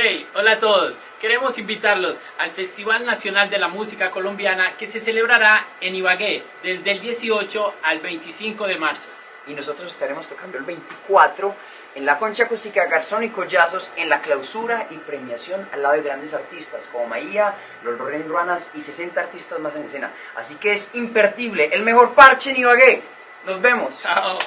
Hey, hola a todos. Queremos invitarlos al Festival Nacional de la Música Colombiana que se celebrará en Ibagué desde el 18 al 25 de marzo. Y nosotros estaremos tocando el 24 en la Concha Acústica Garzón y Collazos en la clausura y premiación al lado de grandes artistas como Maía, Los reinruanas y 60 artistas más en escena. Así que es imperdible, el mejor parche en Ibagué. Nos vemos. Chao.